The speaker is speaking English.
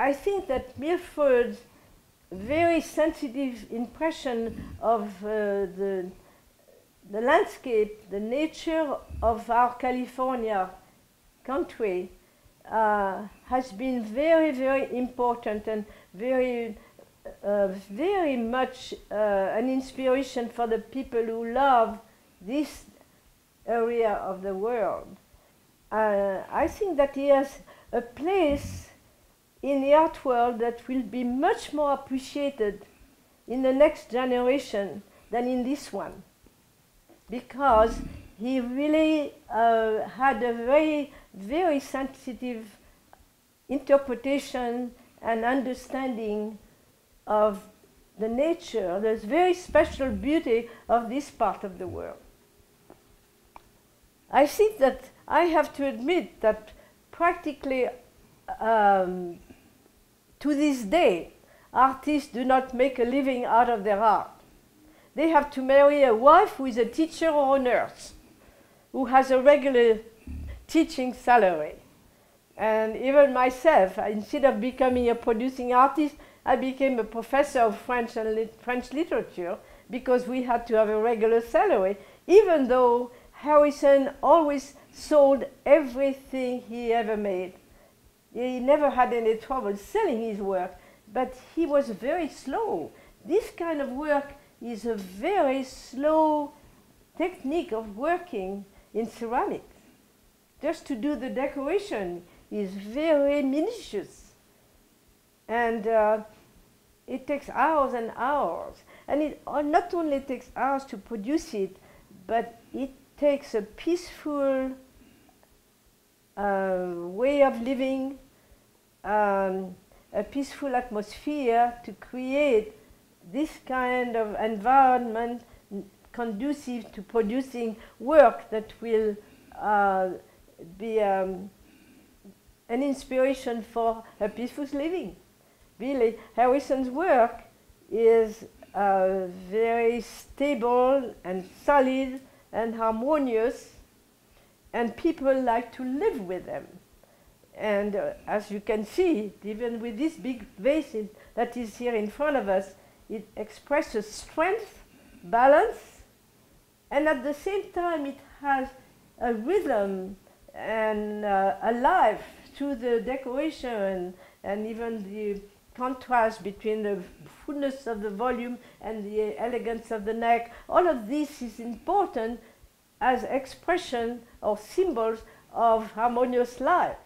I think that Milford's very sensitive impression of uh, the, the landscape, the nature of our California country uh, has been very, very important and very, uh, very much uh, an inspiration for the people who love this area of the world. Uh, I think that he has a place in the art world that will be much more appreciated in the next generation than in this one. Because he really uh, had a very, very sensitive interpretation and understanding of the nature, the very special beauty of this part of the world. I think that I have to admit that practically um, to this day, artists do not make a living out of their art. They have to marry a wife who is a teacher or a nurse, who has a regular teaching salary. And even myself, instead of becoming a producing artist, I became a professor of French and French literature because we had to have a regular salary, even though Harrison always sold everything he ever made. He never had any trouble selling his work, but he was very slow. This kind of work is a very slow technique of working in ceramics. Just to do the decoration is very minutious. And uh, it takes hours and hours. And it not only takes hours to produce it, but it takes a peaceful uh, way of living, um, a peaceful atmosphere to create this kind of environment conducive to producing work that will uh, be um, an inspiration for a peaceful living. Really, Harrison's work is uh, very stable and solid and harmonious and people like to live with them. And uh, as you can see, even with this big vase in, that is here in front of us, it expresses strength, balance, and at the same time it has a rhythm and uh, a life to the decoration and even the contrast between the fullness of the volume and the elegance of the neck. All of this is important as expression or symbols of harmonious life.